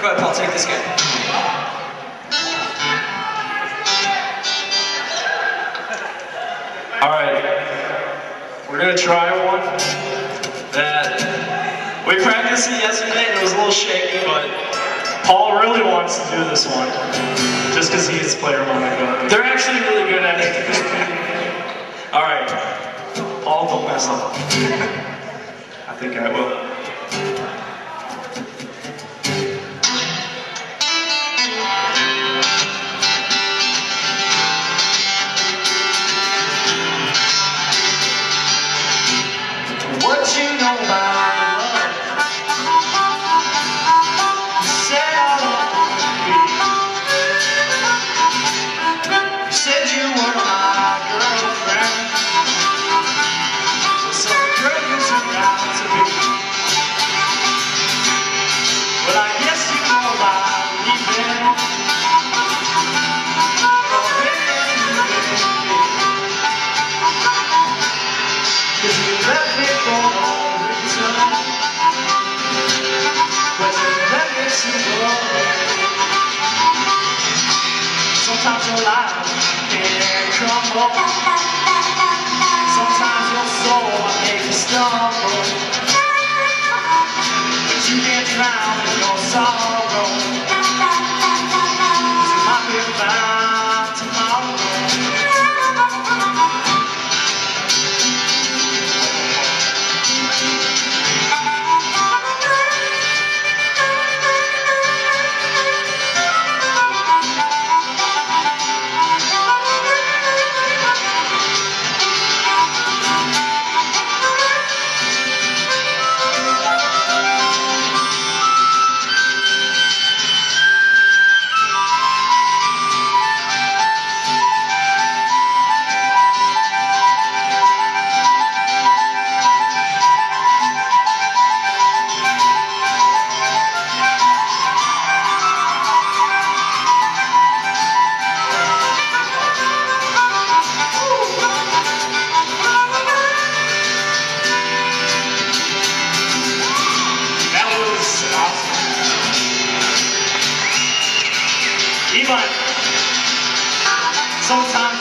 Go ahead, Paul, take this guy. All right, we're gonna try one that we practiced it yesterday and it was a little shaky, but Paul really wants to do this one just because he's play harmonica. They're actually really good at it. All right, Paul, don't mess up. I think I will. Cause you left me reason But you let me Sometimes your life can crumble. Sometimes your soul makes you stumble. But you can't drown in your sorrow sometimes